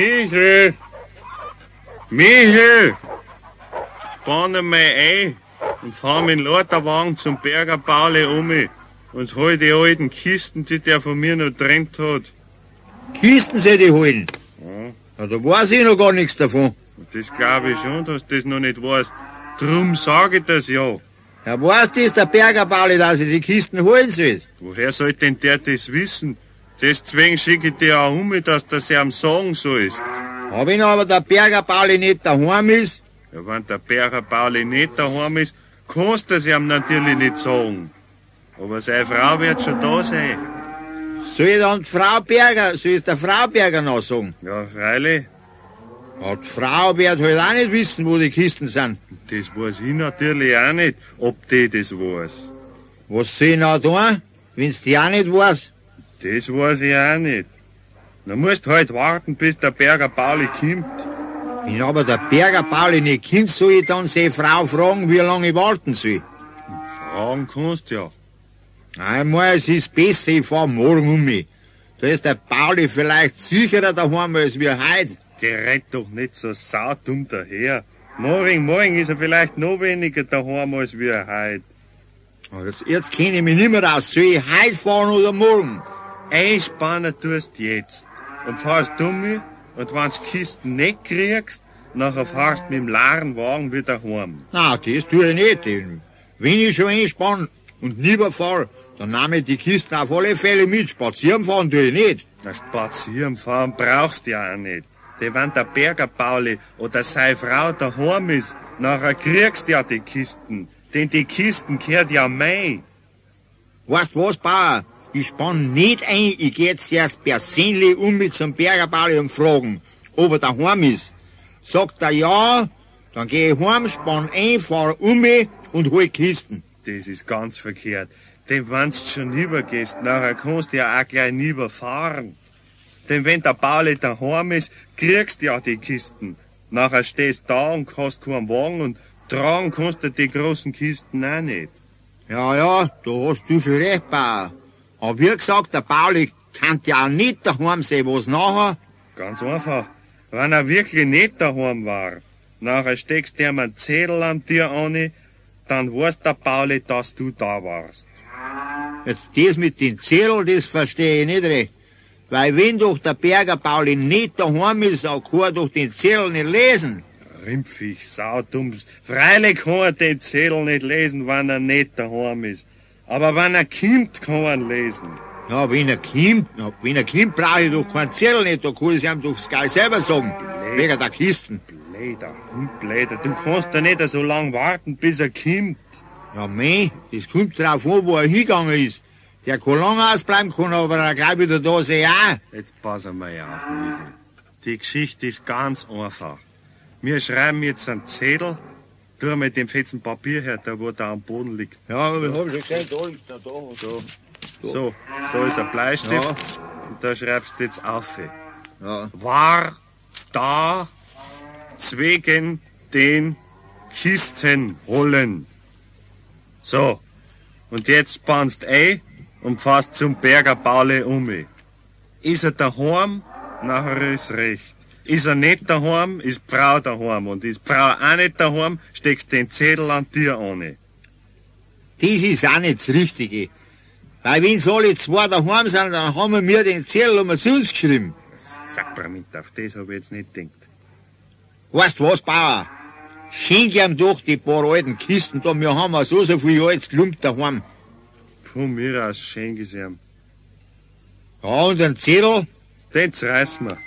Michel! Michel! Spanne mal ein und fahr mit dem Lotterwagen zum Berger Pauli um und hol die alten Kisten, die der von mir noch trennt hat. Kisten soll ich holen. Ja, Ja, da weiß ich noch gar nichts davon. das glaube ich schon, dass du das noch nicht weißt. Drum sage ich das ja. Ja, weiß das der Berger Pauli, dass ich die Kisten holen soll? Woher soll denn der das wissen? Deswegen schicke ich dir auch um, dass du sie am sagen sollst. Aber wenn aber der Berger Pauli nicht daheim ist, Ja, wenn der Berger Pauli nicht daheim ist, kannst du es ihm natürlich nicht sagen. Aber seine Frau wird schon da sein. soll ich dann die Frau Berger, soll ich der Frau Berger noch sagen? Ja, freilich. Ja, die Frau wird halt auch nicht wissen, wo die Kisten sind. Das weiß ich natürlich auch nicht, ob die das weiß. Was soll ich noch tun, wenn's die auch nicht weiß? Das weiß ich auch nicht. Du musst halt warten, bis der Berger Pauli kommt. Wenn aber der Berger Pauli nicht kommt, soll ich dann seine Frau fragen, wie lange ich warten soll. Fragen kannst ja. Einmal, es ist besser, ich fahr morgen um mich. Da ist der Pauli vielleicht sicherer daheim als wir heute. Gerät doch nicht so saudumm daher. Morgen, morgen ist er vielleicht noch weniger daheim als wir heute. Jetzt, jetzt kenne ich mich nicht mehr aus. Soll ich heute fahren oder morgen? Einspannen tust jetzt. Und fahrst dumm und wenn's Kisten nicht kriegst, nachher fahrst mit dem leeren Wagen wieder heim. Na, das tue ich nicht. denn Wenn ich schon einspann und lieber fahr, dann nehme ich die Kisten auf alle Fälle mit. Spazieren fahren tue ich nicht. Na, spazieren fahren brauchst du ja auch nicht. Denn wenn der Berger Pauli oder seine Frau daheim ist, nachher kriegst du ja die Kisten. Denn die Kisten gehört ja mei. Weißt was, Bauer? Ich spann nicht ein, ich geh jetzt erst persönlich um mit zum Bergerball und fragen, ob er daheim ist. Sagt er ja, dann geh ich heim, spann ein, fahr um mich und hol Kisten. Das ist ganz verkehrt. Denn wenn's schon rübergehst, nachher kannst du ja auch gleich rüberfahren. Denn wenn der Pauli daheim ist, kriegst du ja die Kisten. Nachher stehst da und hast keinen Wagen und tragen kannst du die großen Kisten auch nicht. Ja, ja, da hast du schon recht, Bauer. Aber wie gesagt, der Pauli kann ja auch nicht daheim sein, was nachher? Ganz einfach. Wenn er wirklich nicht daheim war, nachher steckst du ihm einen Zettel an dir an, dann weiß der Pauli, dass du da warst. Jetzt das mit den Zettel, das verstehe ich nicht recht. Weil wenn doch der Berger Pauli nicht daheim ist, dann kann er doch den Zettel nicht lesen. Rimpfig, saudumms. Freilich kann er den Zettel nicht lesen, wenn er nicht daheim ist. Aber wenn er kommt, kann er ihn lesen. Ja, wenn er kommt, na, wenn er kommt, brauche ich doch keinen Zettel nicht, da kann ich ihm doch gleich selber sagen. Wegen der Kisten. Bläder, Bläder. Du kannst ja nicht so lang warten, bis er kommt. Ja, mei, das kommt drauf an, wo er hingegangen ist. Der kann lang ausbleiben, kann aber auch gleich wieder da sein auch. Jetzt pass einmal auf, Michel. Die Geschichte ist ganz einfach. Wir schreiben jetzt einen Zettel, tu mit dem fetzen Papier her, da wo da am Boden liegt. Ja, aber hab ich schon da liegt er da. So, so, da ist ein Bleistift Ja. und da schreibst du jetzt auf. Ja. War da zwegen den Kisten holen. So, und jetzt spannst ein und fährst zum Berger Pauli um. Ist er daheim, nachher ist recht. Ist er nicht daheim, ist Frau daheim. Und ist Frau auch nicht daheim, steckst den Zettel an dir an. Das ist auch nicht das Richtige. Weil wenn so alle zwei daheim sind, dann haben wir mir den Zettel umsonst geschrieben. Sakrament, auf das hab ich jetzt nicht gedacht. Weißt was, Bauer? Schenk ihm doch die paar alten Kisten da, wir haben so, so viel altes Klump daheim. Von mir aus schenke ich ihm. Ja, und den Zettel? Den zerreißen wir.